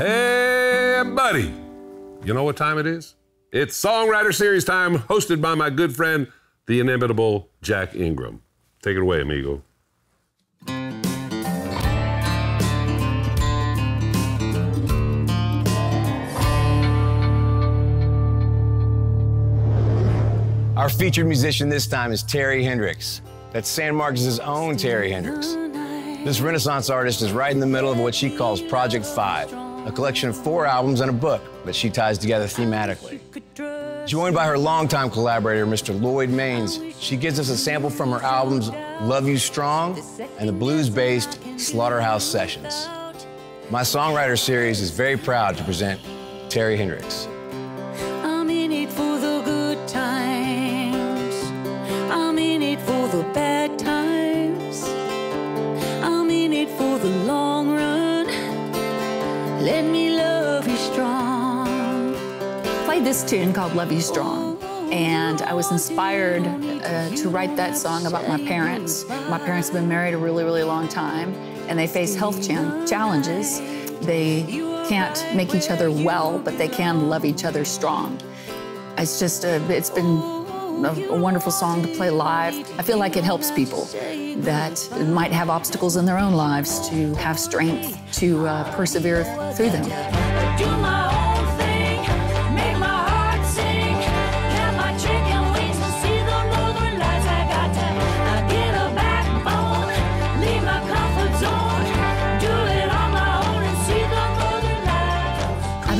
Hey, buddy. You know what time it is? It's Songwriter Series time, hosted by my good friend, the inimitable Jack Ingram. Take it away, amigo. Our featured musician this time is Terri Hendrix. That's San Marcos' own Terri Hendrix. This Renaissance artist is right in the middle of what she calls Project Five, a collection of four albums and a book that she ties together thematically. Joined by her longtime collaborator, Mr. Lloyd Maines, she gives us a sample from her albums Love You Strong and the blues based Slaughterhouse Sessions. My songwriter series is very proud to present Terri Hendrix. This tune called Love You Strong. And I was inspired uh, to write that song about my parents. My parents have been married a really, really long time, and they face health challenges. They can't make each other well, but they can love each other strong. It's just, a, it's been a, a wonderful song to play live. I feel like it helps people that might have obstacles in their own lives to have strength to uh, persevere through them.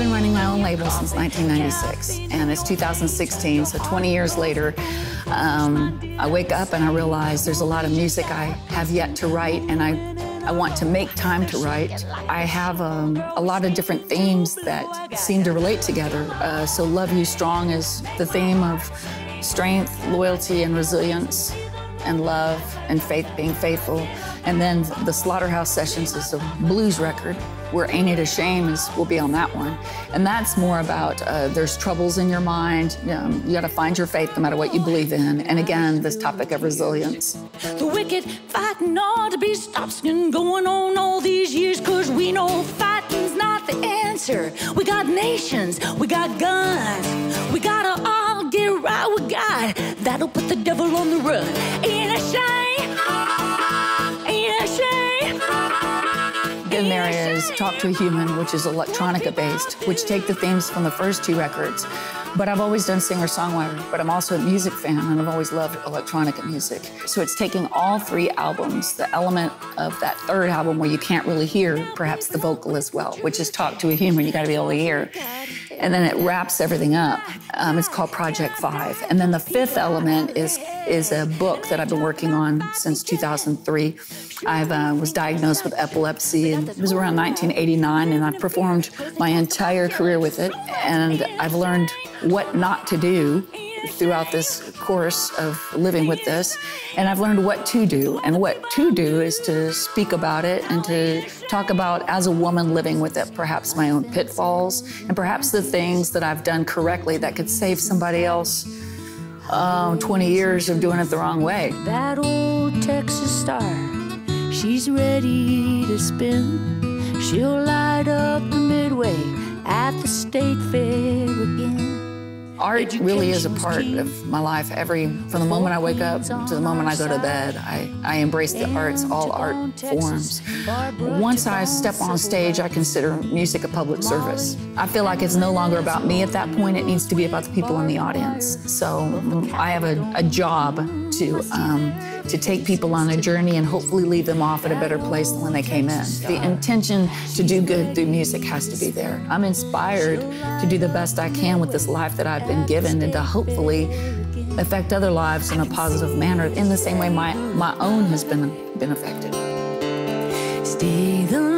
Been running my own label since 1996, and it's 2016, so 20 years later, um, I wake up and I realize there's a lot of music I have yet to write, and I, I want to make time to write. I have um, a lot of different themes that seem to relate together. Uh, so, Love You Strong is the theme of strength, loyalty, and resilience and love and faith, being faithful. And then the Slaughterhouse Sessions is a blues record where Ain't It a Shame is will be on that one. And that's more about uh, there's troubles in your mind. Um, you got to find your faith no matter what you believe in. And again, this topic of resilience. The wicked fighting ought to be stopped and going on all these years cause we know fighting's not the answer. We got nations, we got guns, we right with That'll put the devil on the run. Ain't a shame, ain't a shame. Then there is Talk to a Human, which is electronica based, which take the themes from the first two records. But I've always done singer songwriter, but I'm also a music fan and I've always loved electronica music. So it's taking all three albums, the element of that third album where you can't really hear perhaps the vocal as well, which is Talk to a Human, you gotta be able to hear. And then it wraps everything up. Um, it's called Project Five. And then the fifth element is, is a book that I've been working on since 2003. I uh, was diagnosed with epilepsy, and it was around 1989, and I performed my entire career with it. And I've learned what not to do throughout this course of living with this. And I've learned what to do. And what to do is to speak about it and to talk about, as a woman living with it, perhaps my own pitfalls and perhaps the things that I've done correctly that could save somebody else um, 20 years of doing it the wrong way. That old Texas star, she's ready to spin. She'll light up the midway at the state fair again. Art really is a part of my life. Every from the moment I wake up to the moment I go to bed, I, I embrace the arts, all art forms. Once I step on stage, I consider music a public service. I feel like it's no longer about me at that point. It needs to be about the people in the audience. So I have a, a job to um, to take people on a journey and hopefully leave them off at a better place than when they came in. The intention to do good through music has to be there. I'm inspired to do the best I can with this life that I've been given and to hopefully affect other lives in a positive manner in the same way my, my own has been, been affected. Stay the